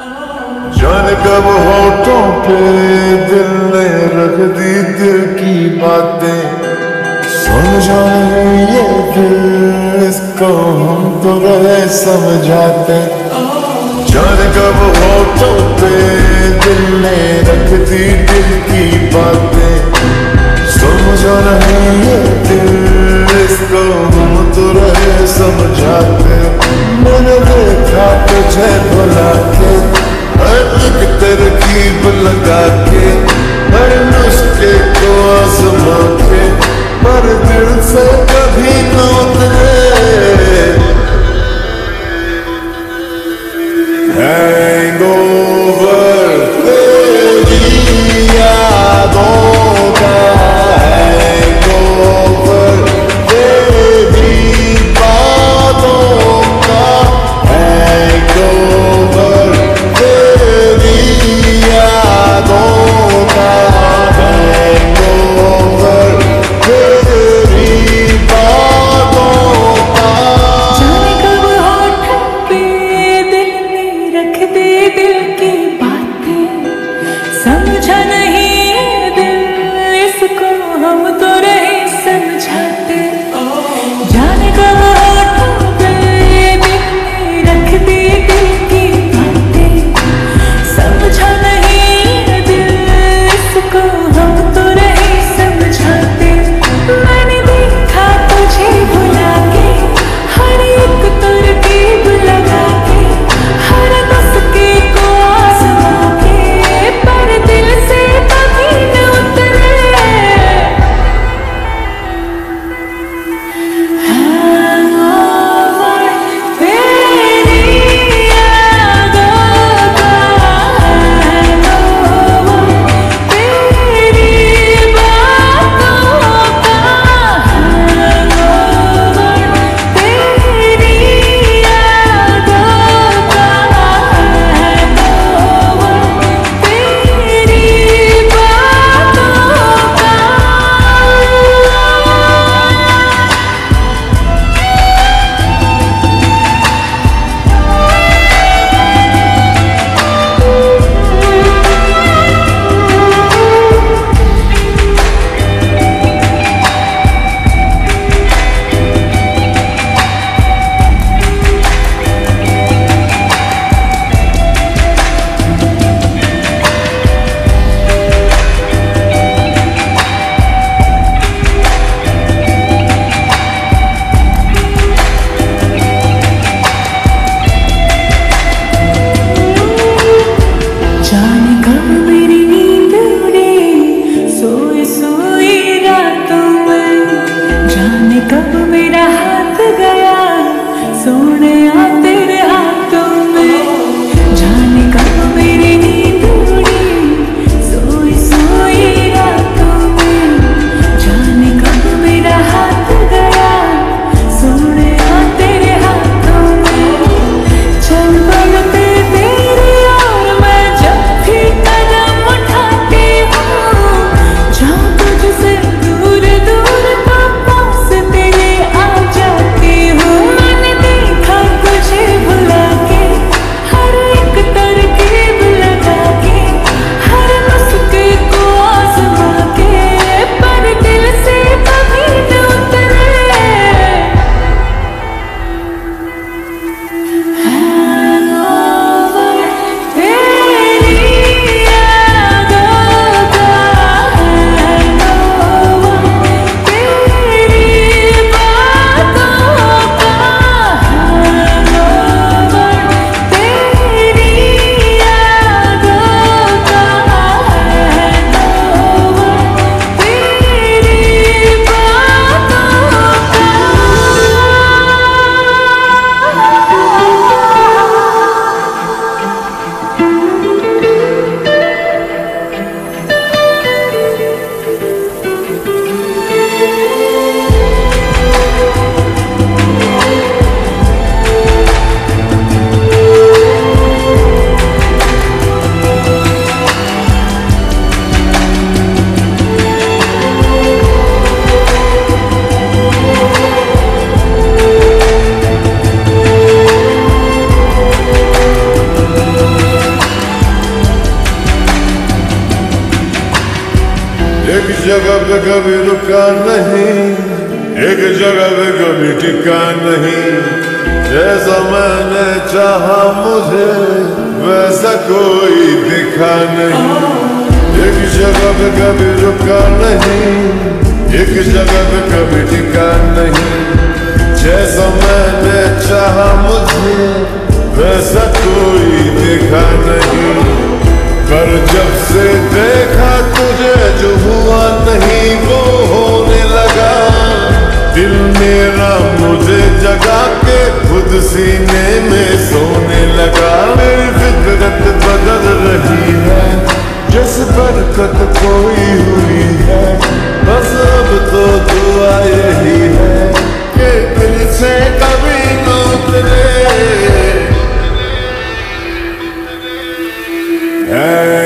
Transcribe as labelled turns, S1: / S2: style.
S1: जाने कब होठों पे दिल ने रख दी दिल की बातें। सुन जाए ये दिल, इसको हम तो रहे समझाते। जाने कब होठों पे दिल ने रख दी दिल की बातें। समझ नहीं ये दिल, इसको हम तो रहे समझाते। मैंने जगह कभी रुका नहीं, एक जगह पे कभी टिका नहीं। जैसा मैंने चाहा मुझे, वैसा कोई दिखा नहीं। एक जगह पे कभी रुका नहीं, एक जगह पे कभी टिका नहीं। जैसा मैंने चाहा मुझे, वैसा कोई दिखा नहीं। पर जब से देखा तुझे जो हुआ खुद सीने में सोने लगा। मेरी फितरत बदल रही है। जिस बरकत कोई हुई है। बस अब तो दुआ यही है कि दिल से कभी न उतरे। है